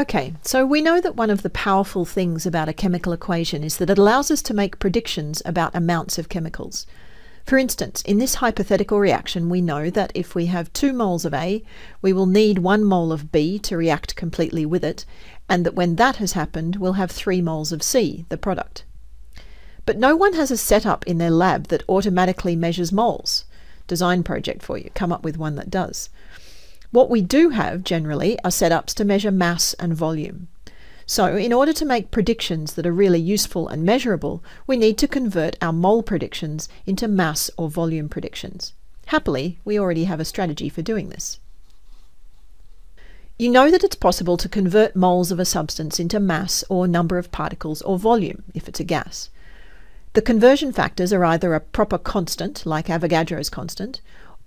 Okay, so we know that one of the powerful things about a chemical equation is that it allows us to make predictions about amounts of chemicals. For instance, in this hypothetical reaction, we know that if we have 2 moles of A, we will need 1 mole of B to react completely with it, and that when that has happened, we'll have 3 moles of C, the product. But no one has a setup in their lab that automatically measures moles. Design project for you, come up with one that does. What we do have, generally, are setups to measure mass and volume. So, in order to make predictions that are really useful and measurable, we need to convert our mole predictions into mass or volume predictions. Happily, we already have a strategy for doing this. You know that it's possible to convert moles of a substance into mass or number of particles or volume, if it's a gas. The conversion factors are either a proper constant, like Avogadro's constant,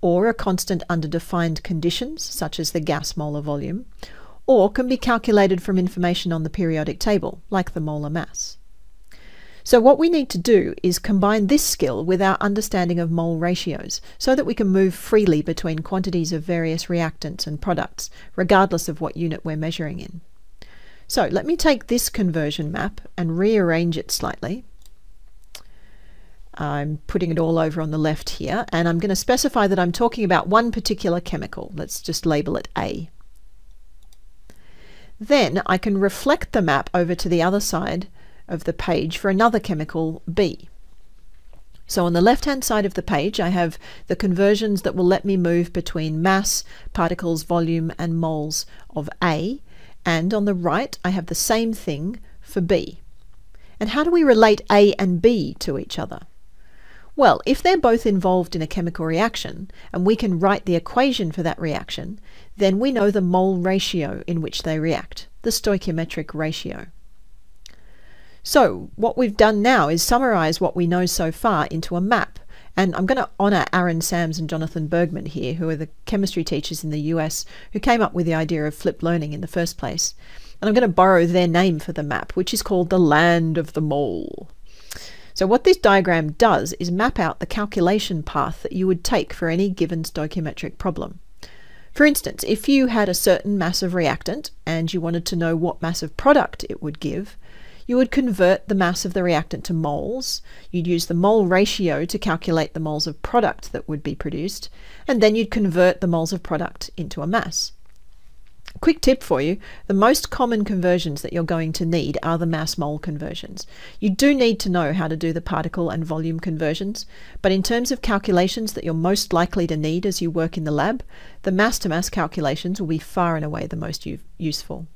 or a constant under defined conditions, such as the gas molar volume, or can be calculated from information on the periodic table, like the molar mass. So what we need to do is combine this skill with our understanding of mole ratios so that we can move freely between quantities of various reactants and products, regardless of what unit we're measuring in. So let me take this conversion map and rearrange it slightly I'm putting it all over on the left here, and I'm going to specify that I'm talking about one particular chemical. Let's just label it A. Then I can reflect the map over to the other side of the page for another chemical B. So on the left-hand side of the page, I have the conversions that will let me move between mass, particles, volume, and moles of A. And on the right, I have the same thing for B. And how do we relate A and B to each other? Well, if they're both involved in a chemical reaction, and we can write the equation for that reaction, then we know the mole ratio in which they react, the stoichiometric ratio. So what we've done now is summarize what we know so far into a map. And I'm going to honour Aaron Sams and Jonathan Bergmann here, who are the chemistry teachers in the US who came up with the idea of flipped learning in the first place. And I'm going to borrow their name for the map, which is called the Land of the Mole. So what this diagram does is map out the calculation path that you would take for any given stoichiometric problem. For instance, if you had a certain mass of reactant and you wanted to know what mass of product it would give, you would convert the mass of the reactant to moles, you'd use the mole ratio to calculate the moles of product that would be produced, and then you'd convert the moles of product into a mass. Quick tip for you, the most common conversions that you're going to need are the mass mole conversions. You do need to know how to do the particle and volume conversions, but in terms of calculations that you're most likely to need as you work in the lab, the mass to mass calculations will be far and away the most useful.